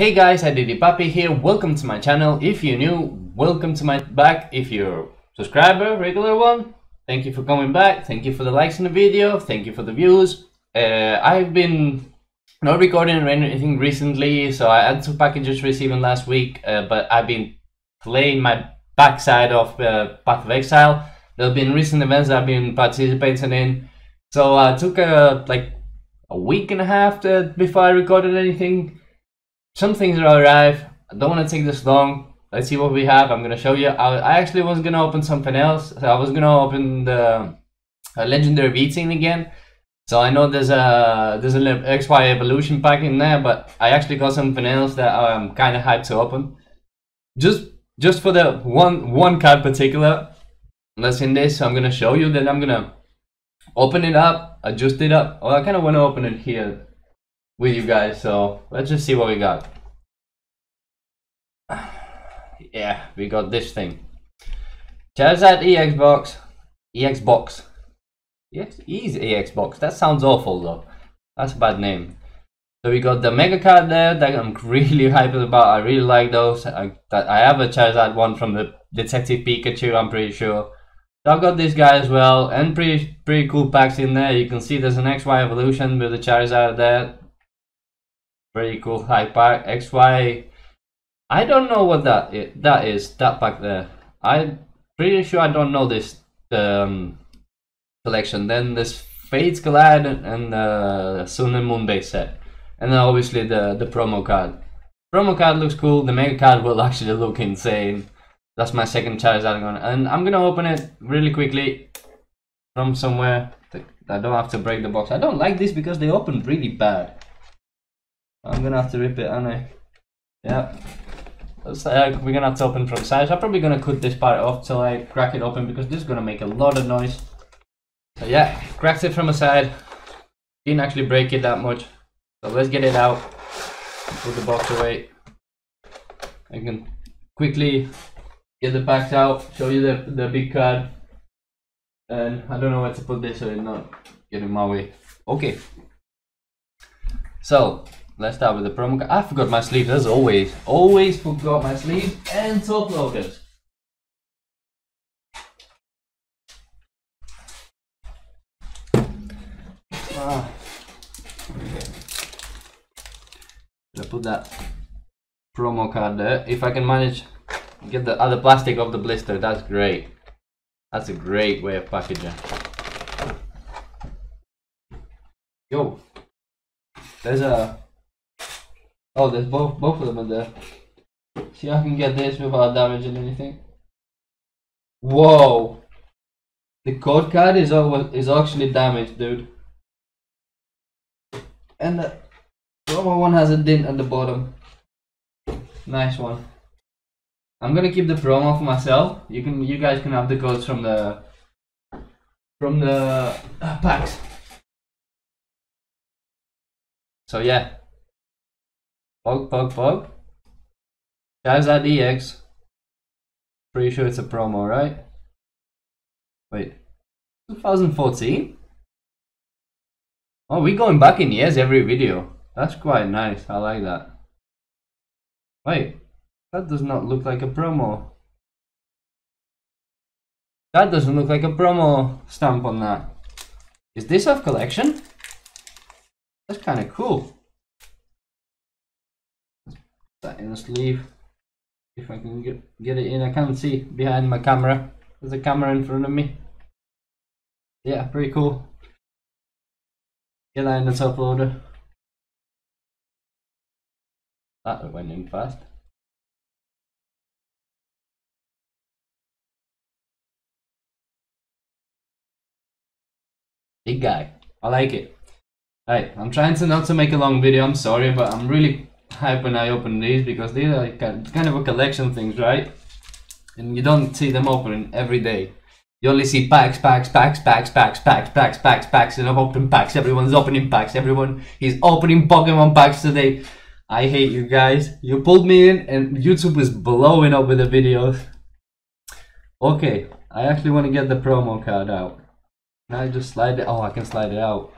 Hey guys, IDD Papi here. Welcome to my channel. If you're new, welcome to my back. If you're a subscriber, regular one, thank you for coming back. Thank you for the likes in the video. Thank you for the views. Uh, I've been not recording or anything recently, so I had two packages receiving last week, uh, but I've been playing my backside of uh, Path of Exile. There have been recent events I've been participating in, so I took a like a week and a half to, before I recorded anything. Some things are arrive. I don't want to take this long. Let's see what we have. I'm gonna show you. I, I actually was gonna open something else. I was gonna open the uh, legendary V-Team again. So I know there's a there's an XY evolution pack in there, but I actually got something else that I'm kind of hyped to open. Just just for the one one card particular. Let's in this. So I'm gonna show you. Then I'm gonna open it up, adjust it up. Well, I kind of want to open it here with you guys. So let's just see what we got. Yeah, we got this thing. Charizard EX box, EX box, EX easy EX box. That sounds awful though. That's a bad name. So we got the mega card there that I'm really hyped about. I really like those. I, I have a Charizard one from the Detective Pikachu. I'm pretty sure. So I've got this guy as well, and pretty pretty cool packs in there. You can see there's an XY evolution with the Charizard there. Pretty cool high pack XY. I don't know what that is, that is that pack there. I'm pretty sure I don't know this um, collection. Then this Fates Collide and the Sun and Moon base set, and then obviously the the promo card. Promo card looks cool. The mega card will actually look insane. That's my second Charizard gonna, and I'm gonna open it really quickly from somewhere. I don't have to break the box. I don't like this because they open really bad. I'm gonna have to rip it, aren't I? Yeah. Uh, we're gonna have to open from sides. I'm probably gonna cut this part off till I crack it open because this is gonna make a lot of noise. So yeah, cracked it from a side. Didn't actually break it that much. So let's get it out. Put the box away. I can quickly get the packs out, show you the, the big card. And I don't know where to put this so it's not getting my way. Okay. So let's start with the promo card. I forgot my sleeve as always. Always forgot my sleeve and top loaders. Ah. I put that promo card there. If I can manage get the other plastic off the blister, that's great. That's a great way of packaging. Yo, there's a Oh, there's both both of them in there. See, I can get this without damaging anything. Whoa! The code card is is actually damaged, dude. And the promo one has a dent at the bottom. Nice one. I'm gonna keep the promo for myself. You can, you guys can have the codes from the from the uh, packs. So yeah, Pog, pog, pog. Charizard EX. Pretty sure it's a promo, right? Wait. 2014? Oh, we're going back in years every video. That's quite nice. I like that. Wait. That does not look like a promo. That doesn't look like a promo stamp on that. Is this off collection? That's kind of cool in the sleeve if I can get get it in. I can't see behind my camera. There's a camera in front of me. Yeah pretty cool. Get that in the top loader. That went in fast. Big guy. I like it. Alright, I'm trying to not to make a long video, I'm sorry, but I'm really hype when I open these because these are kind of a collection things, right? And you don't see them opening every day. You only see packs, packs, packs, packs, packs, packs, packs, packs, packs, and I'm opening packs. Everyone's opening packs. Everyone is opening Pokemon packs today. I hate you guys. You pulled me in, and YouTube is blowing up with the videos. Okay, I actually want to get the promo card out. Can I just slide it? Oh, I can slide it out.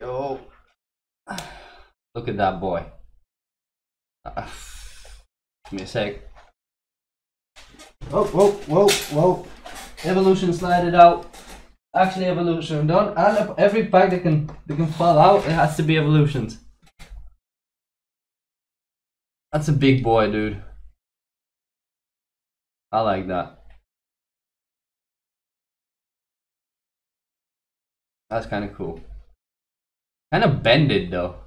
Yo. Look at that boy. Uh, give me a sec. Whoa, whoa, whoa, whoa. Evolution slide it out. Actually, evolution done. And every pack that can that can fall out, it has to be evolutions. That's a big boy, dude. I like that. That's kind of cool. Kind of bended though.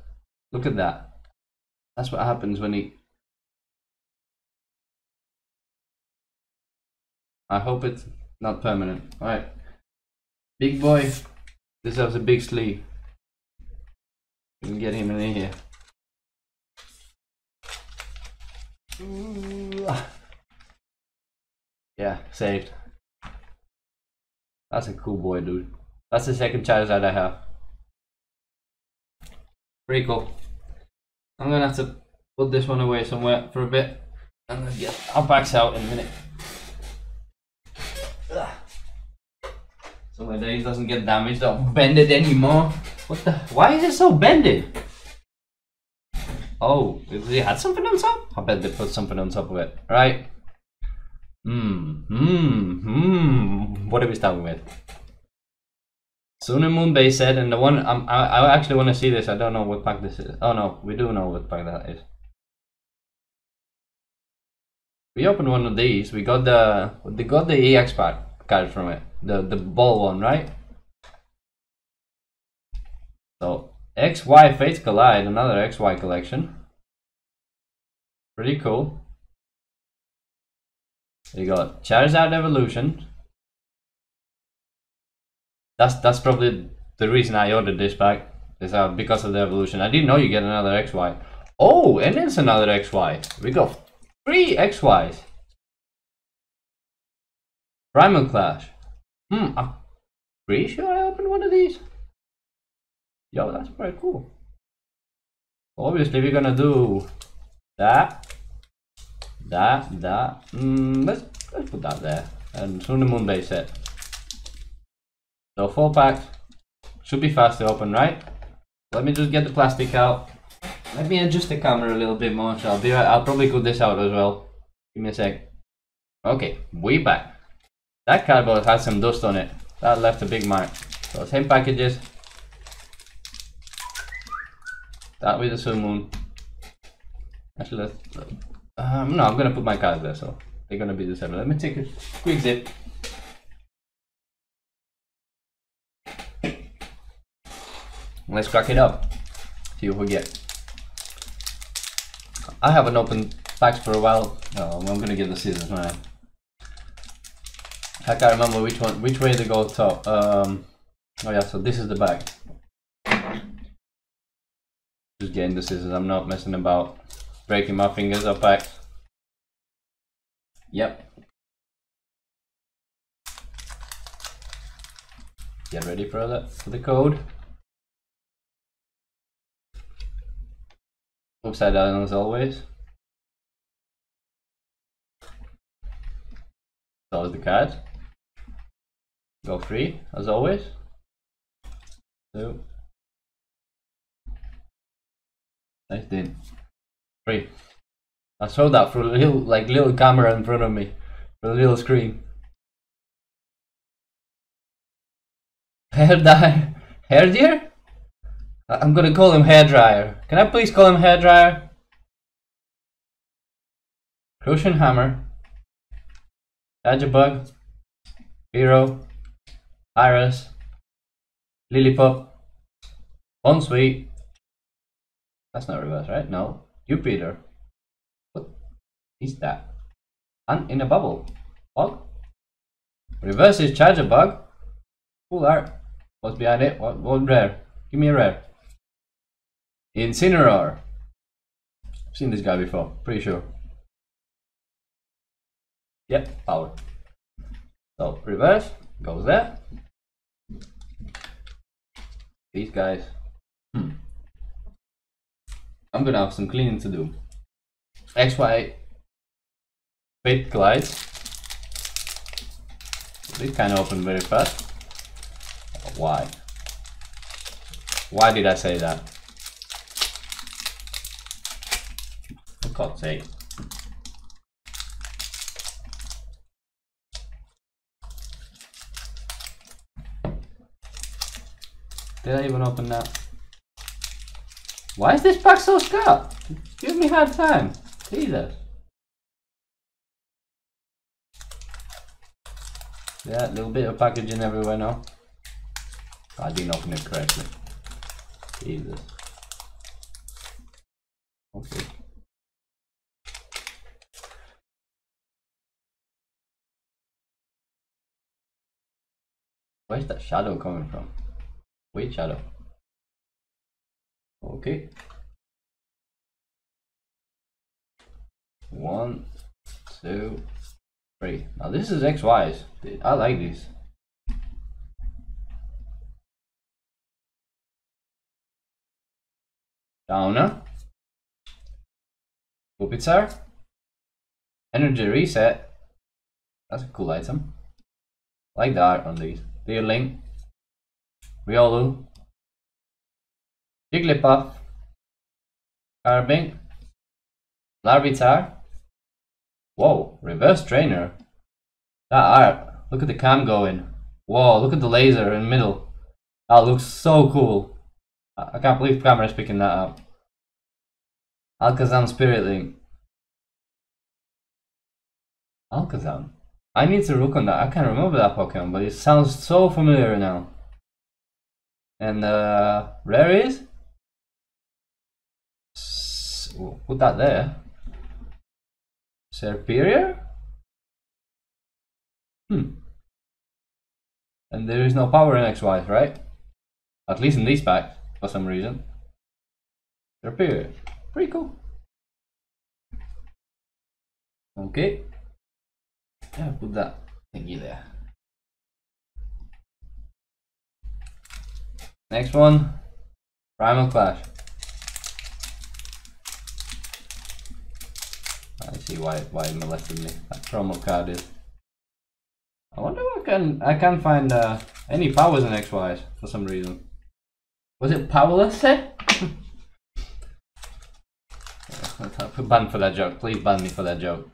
Look at that. That's what happens when he. I hope it's not permanent. Alright. Big boy deserves a big sleeve. We can get him in here. Yeah, saved. That's a cool boy, dude. That's the second Charizard I have. Pretty cool. I'm gonna have to put this one away somewhere for a bit. And then get our packs out in a minute. So my there doesn't get damaged or bended anymore. What the? Why is it so bended? Oh, did he had something on top? I bet they put something on top of it. Right. Hmm. Hmm. Hmm. What are we starting with? Sun and Moon base set, and the one um, I I actually want to see this. I don't know what pack this is. Oh no, we do know what pack that is. We opened one of these. We got the we got the EX pack card from it. The the ball one, right? So XY Fates Collide, another XY collection. Pretty cool. You got Charizard Evolution. That's that's probably the reason I ordered this pack. Is uh, because of the evolution. I didn't know you get another XY. Oh, and it's another XY. We got three XYs. Primal Clash. Hmm, I'm pretty sure I opened one of these. Yo, that's pretty cool. Obviously, we're gonna do that, that, that. Mm, let's let's put that there. And Sun and Moon base set. So full pack should be fast to open, right? Let me just get the plastic out. Let me adjust the camera a little bit more. So I'll be right. I'll probably cut this out as well. Give me a sec. Okay, we back. That cardboard has some dust on it. That left a big mark. So same packages. That with the Sun Moon. Actually, let's, um, no, I'm gonna put my cards there, so they're gonna be the same. Let me take a quick zip. Let's crack it up. See what we get. I haven't opened packs for a while. Oh, I'm gonna get the scissors, man. I can't remember which one, which way to go top. Um, oh yeah, so this is the bag. Just getting the scissors. I'm not messing about, breaking my fingers or packs. Yep. Get ready for the for the code. Upside down as always. So is the card. Go free as always. Nice din. Free. I saw that for a little like little camera in front of me. For a little screen. Hair dye hair deer? I'm gonna call him hair dryer. Can I please call him hair dryer? Crushing Hammer. Charger bug. Hero. Iris. Lillipup. Unsweet. That's not reverse, right? No. Jupiter. What is that? And in a bubble. Bug? Reverse is Charjabug. Cool art. What's behind it? What, what rare? Give me a rare. Incineroar. I've seen this guy before, pretty sure. Yep, power. So reverse goes there. These guys. Hmm. I'm gonna have some cleaning to do. XY Fates Collide. This can open very fast. Why? Why did I say that? Sake. Did I even open that? Why is this pack so scarred? Give me hard time. Jesus. Yeah, little bit of packaging everywhere now. I didn't open it correctly. Jesus. Okay. Where's that shadow coming from? Which shadow? Okay. One, two, three. Now this is XYs. I like these. Downer. Pupitar. Energy reset. That's a cool item. like the art on these. Deerling. Riolu. Jigglypuff. Carbink. Larvitar. Whoa, reverse trainer. That art. Er, look at the cam going. Whoa, look at the laser in the middle. That looks so cool. I can't believe camera's picking that up. Alakazam Spirit Link. Alakazam. I need to look on that. I can't remember that Pokemon, but it sounds so familiar now. And uh, rare is? Put that there. Superior? Hmm. And there is no power in XY, right? At least in these packs, for some reason. Superior. Pretty cool. Okay. Yeah, put that thingy there. Next one, Primal Clash. I see why why it molested me. That promo card is. I wonder I can I can't find uh, any powers in XYs for some reason. Was it powerless? Eh? ban for that joke. Please ban me for that joke.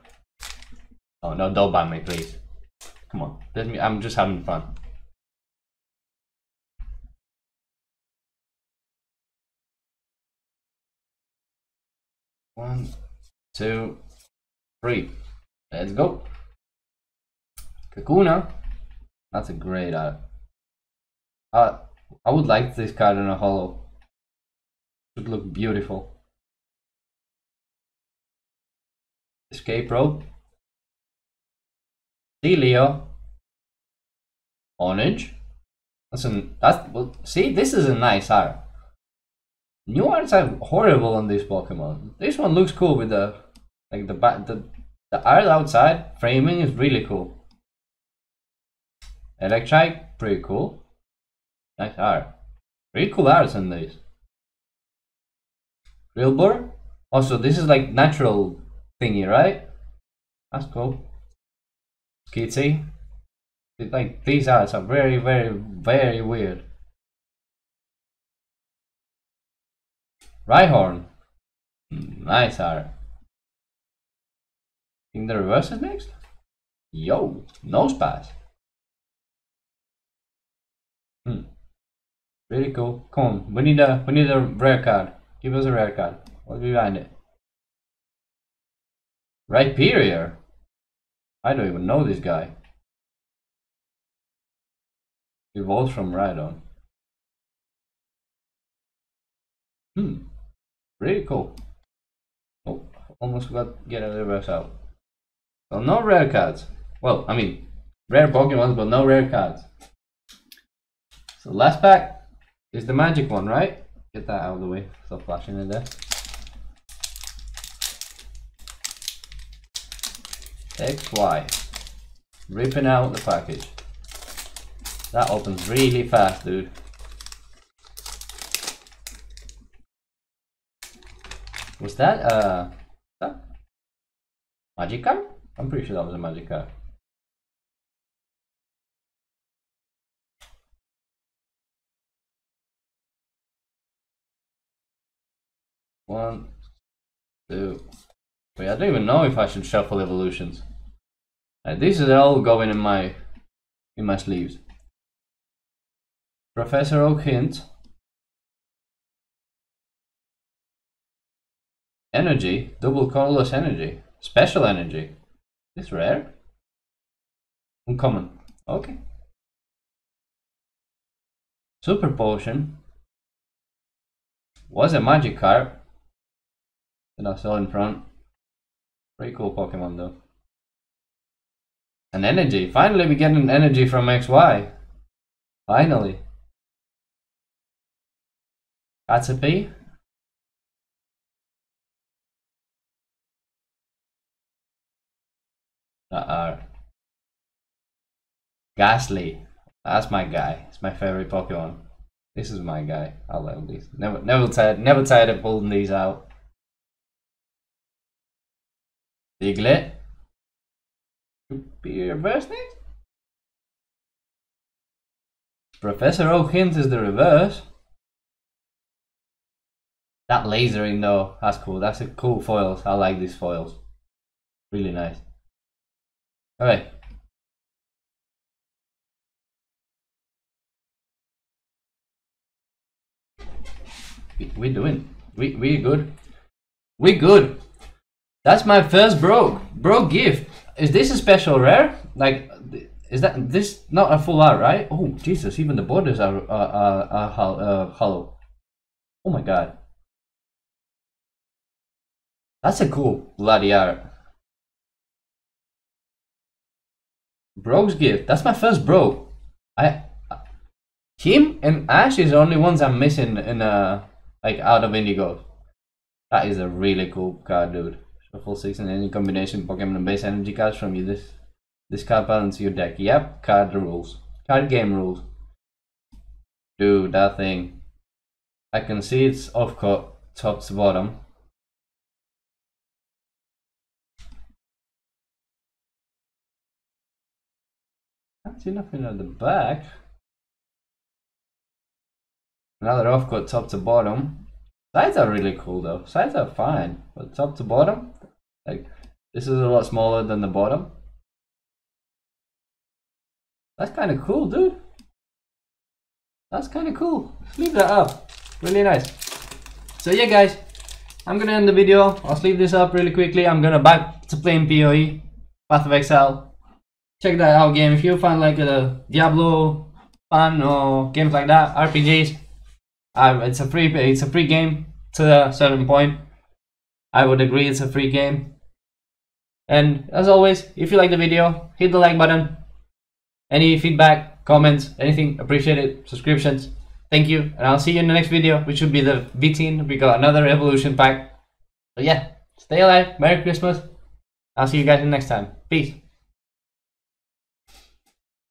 Oh no, don't ban me, please. Come on, let me. I'm just having fun. One, two, three. Let's go. Kakuna. That's a great art. Uh, I would like this card in a hollow. Should look beautiful. Escape rope. Delio. Orange. That's an that's well see this is a nice art. New arts are horrible on this Pokemon. This one looks cool with the like the back the the art outside framing is really cool. Electrike, pretty cool. Nice art. Pretty cool arts in these. Drilbur. Also, this is like natural thingy, right? That's cool. Skitsy. It, like these arts are very, very, very weird. Rhyhorn. Nice art. Think the reverse is next? Yo, Nosepass. Hmm. Really cool. Come on, we need a we need a rare card. Give us a rare card. What's behind it? Rhyperior. I don't even know this guy. Evolves from Rhydon. Hmm. Really cool. Oh, almost to get a reverse out. So no rare cards. Well, I mean, rare Pokemon, but no rare cards. So last pack is the magic one, right? Get that out of the way. Stop flashing in there. XY. Ripping out the package. That opens really fast, dude. Was that uh that magic card? I'm pretty sure that was a magic card. One, two, Wait, I don't even know if I should shuffle evolutions. Uh, these are all going in my in my sleeves. Professor Oak Hint. Energy, double colorless energy, special energy. This rare? Uncommon. Okay. Super Potion was a magic card that I saw in front. Pretty cool Pokemon though. An energy. Finally we get an energy from XY. Finally. That's a P. Uh, Gastly. That's my guy. It's my favorite Pokemon. This is my guy. I love these. Never, never tired, never tired of pulling these out. Diglett. Could be reverse next. Professor Oak Hint is the reverse. That lasering though, that's cool. That's a cool foils. I like these foils. Really nice. Alright. We're doing? We we good? We good. That's my first bro bro gift. Is this a special rare? Like, is that this not a full art, right? Oh Jesus! Even the borders are are, are uh, hollow. Oh my god. That's a cool bloody art. Brock's Grit. That's my first bro. I him and Ash is the only ones I'm missing in uh like out of Indigo. That is a really cool card, dude. Shuffle six and any combination Pokemon and base energy cards from you. This this card balance your deck. Yep, card rules. Card game rules. Dude, that thing. I can see it's off cut top to bottom. I can't see nothing at the back. Another off cut top to bottom. Sides are really cool though. Sides are fine, but top to bottom, like this is a lot smaller than the bottom. That's kind of cool, dude. That's kind of cool. Leave that up. Really nice. So yeah, guys, I'm gonna end the video. I'll leave this up really quickly. I'm gonna back to playing PoE, Path of Exile. Check that out, game. If you find like a Diablo fan or games like that, RPGs, um, it's a free it's a free game to a certain point. I would agree it's a free game. And as always, if you like the video, hit the like button. Any feedback, comments, anything, appreciate it. Subscriptions. Thank you. And I'll see you in the next video, which will be the V-Teen. We got another evolution pack. But yeah, stay alive. Merry Christmas. I'll see you guys next time. Peace.